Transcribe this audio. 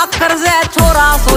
आखर से छोरा सो